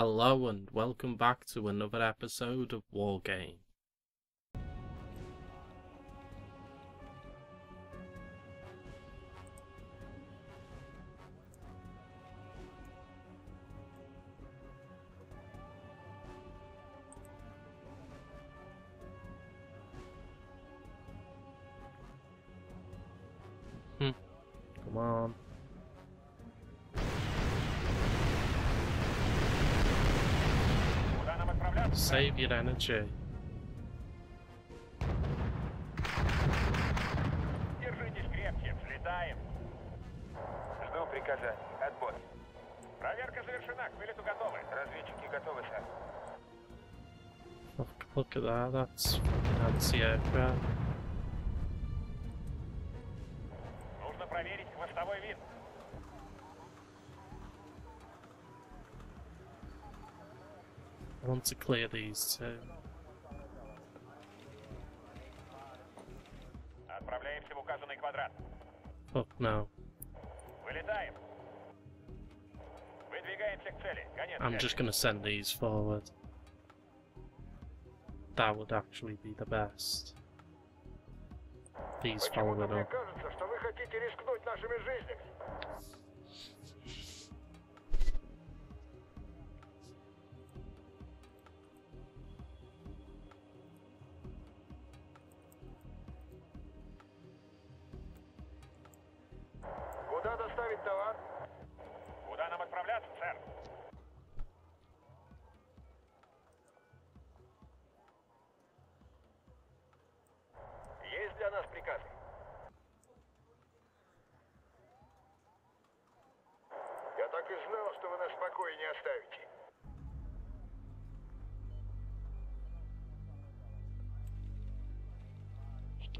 Hello and welcome back to another episode of Wargame. Save your energy. Держитесь крепче, взлетаем. Жду приказаний. Отбой. Проверка завершена, к вылету готовы. Разведчики готовы, сэр. Look, at that, that's fucking anti-aircraft. Нужно проверить хвостовой винт. Want to clear these two. Отправляемся в указанный квадрат. Fuck no. Вылетаем. Выдвигаемся к цели. Конец I'm связи. just gonna send these forward. That would actually be the best. These Почему-то following мне up. кажется, что вы хотите рискнуть нашими жизнями.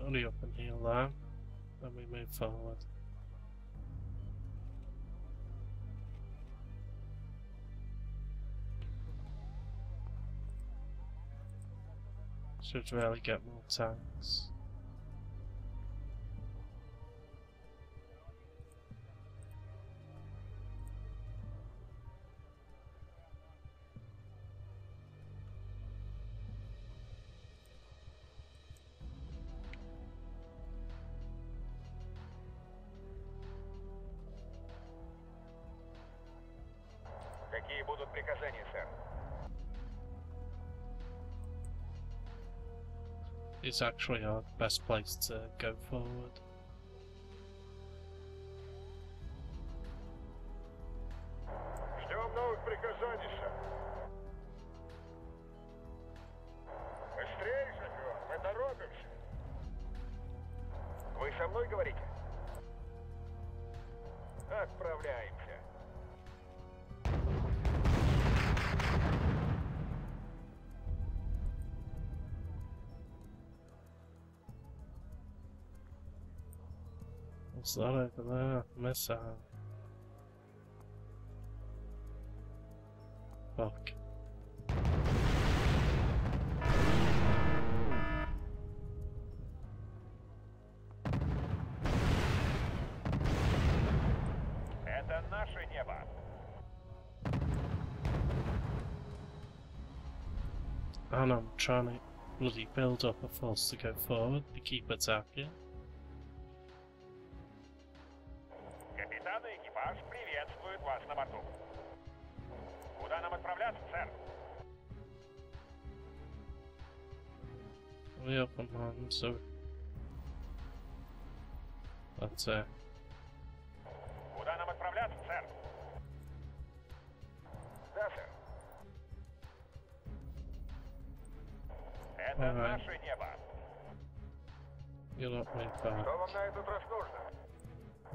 Hurry up and heal that. Then we move forward. Should really get more tanks. Будут приказания, сэр? It's actually our best place to go forward. Ждем новых приказаний, сэр. Быстрее, шофер, мы торопимся. Вы со мной говорите? Отправляемся. What's that over there? Missile. Fuck. Это наше небо. And I'm trying to bloody build up a force to go forward to keep attacking. Вас на борту. Куда нам отправляться, сэр? So that's it. Куда нам отправляться, сэр? Да, сэр. Это Ага. наше небо. Что вам на этот раз нужно?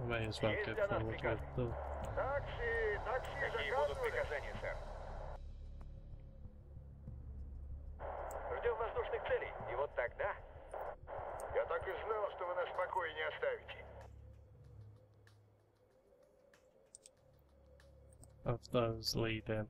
May as well нас forward with. Такси, такси Какие будут приказания, сэр? Ждем воздушных целей. И вот тогда... Я так и знал, что вы нас в покое не оставите. Of those leading.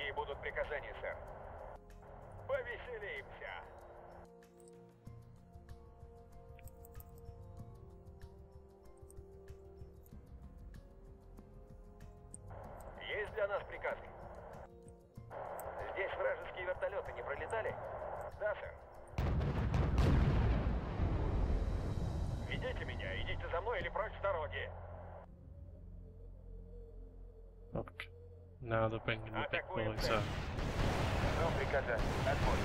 Какие будут приказания, сэр? Повеселимся! Есть для нас приказы? Здесь вражеские вертолеты не пролетали? Да, сэр. Ведите меня, идите за мной или прочь с дороги. Okay boys цель. out. Ждем приказания. Отбой.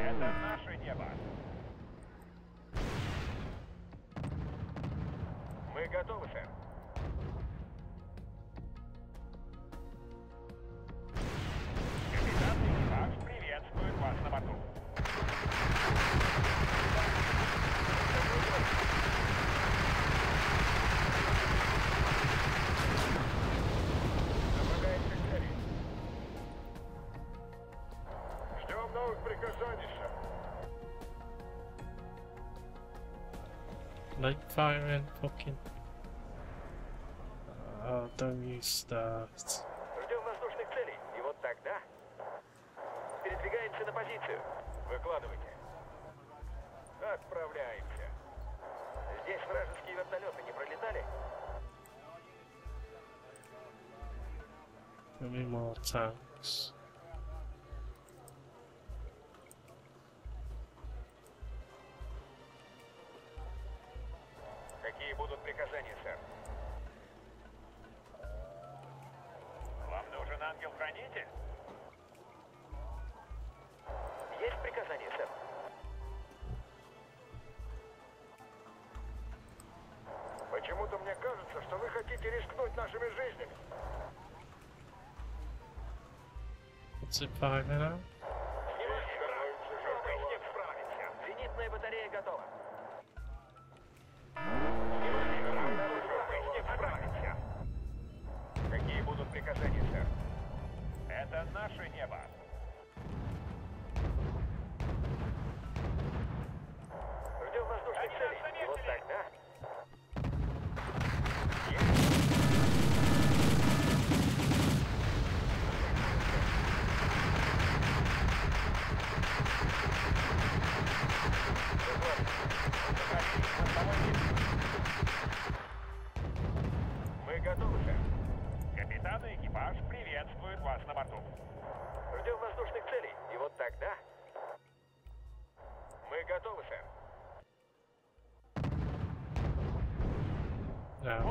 Это наше небо. Мы готовы, сэр. Like firing fucking. Oh, don't you start. Ждем воздушных целей. И вот тогда передвигаемся на позицию. Выкладывайте. Отправляемся. Здесь вражеские вертолеты не пролетали? Give me more tanks. хотите рискнуть нашими жизнями. What's it firing at? Пробуй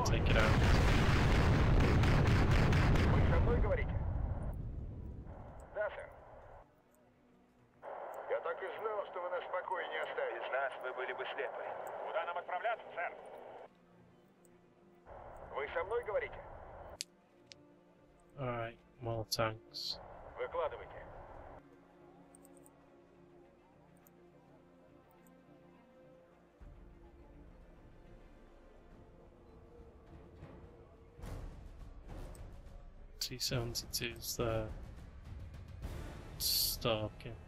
Take it out. Вы со мной говорите? Да, сэр. Я так и знал, что вы нас в покое не оставите. Без нас вы были бы слепы. Куда нам отправляться, сэр? Вы со мной говорите? Alright, more tanks. Выкладывайте. Nazi 72's the Starkin.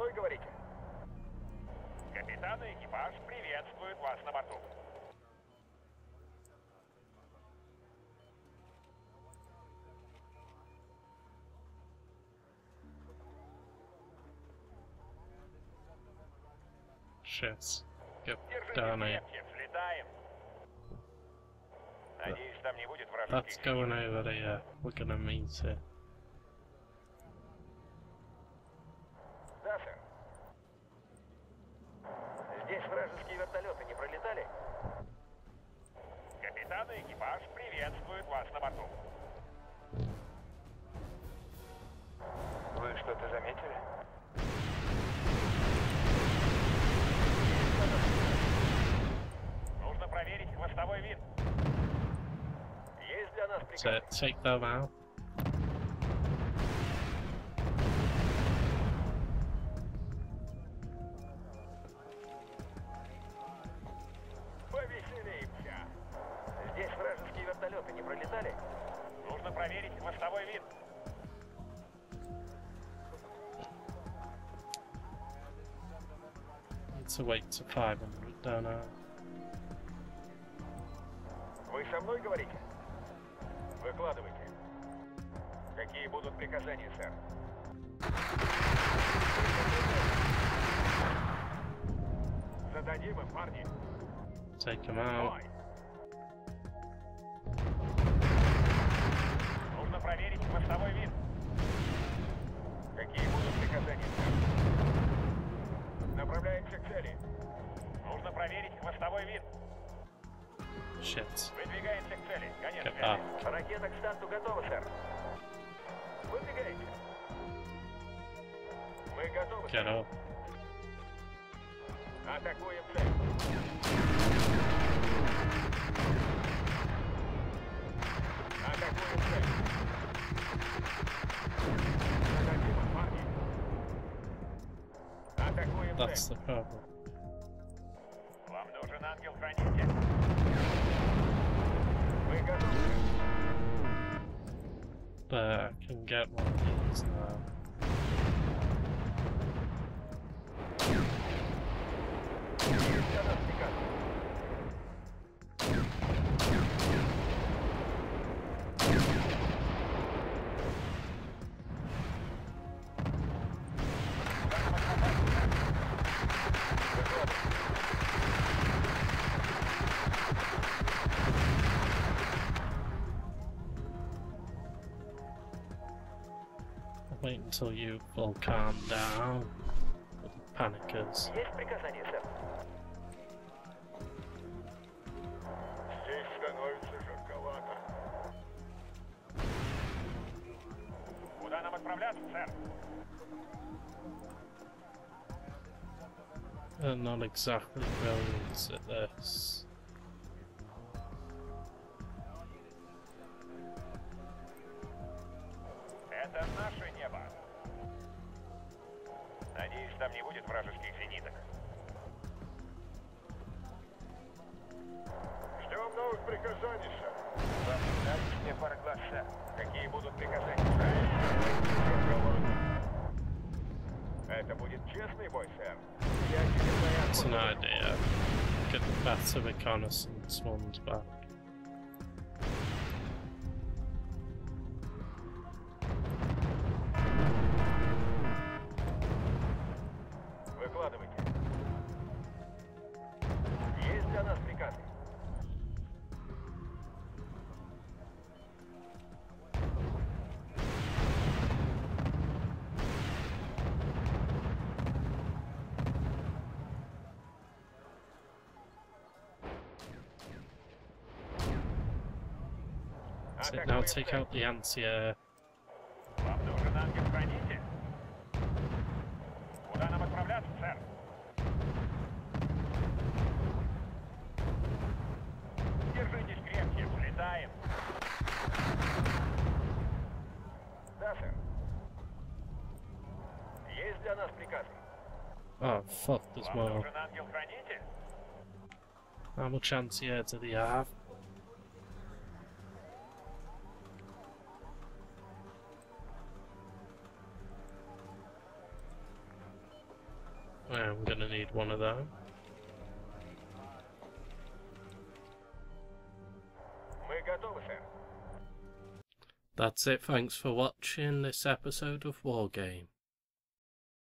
Мной говорите? Капитан и экипаж приветствуют вас на борту. Крепче, взлетаем. Надеюсь, там не будет That's вражеских going over there. We're gonna meet it. Да, сэр. Здесь вражеские вертолеты не пролетали? Капитан и экипаж приветствуют вас борту. Вы что-то заметили? Нужно проверить хвостовой винт. Есть для нас приказ? take them out. To wait to 500, don't I? Вы со мной говорите? Выкладывайте. Какие будут приказания, сэр? Зададим им, парни. Take him out. Shit. Выдвигаемся к цели. Конец связи. up. Ракета к старту готова, сэр. Выдвигайте. Мы готовы, Get сэр. up. Атакуем цель. Атакуем цель. Им, парни. Атакуем That's цель. the problem. Вам нужен ангел-хранитель. But I can get one of these now. Wait until you all calm down. with the Panickers. Есть приказание, сэр. Здесь становится жарковато. Куда нам отправляться, сэр? They're not exactly brilliant at this. Небо. Надеюсь, там не будет вражеских зениток. Ждем новых приказаний, сэр. Вам дайте мне пара глаз, сэр. Какие будут приказания? Это будет честный бой, сэр. Я тебе It's an idea. Get the better reconnaissance ones back. Да, сэр. Есть для нас приказы? Oh fuck, there's Вам more. нужен ангел-хранитель? How much anti-air do they have? I'm gonna need one of them. That's it, thanks for watching this episode of Wargame.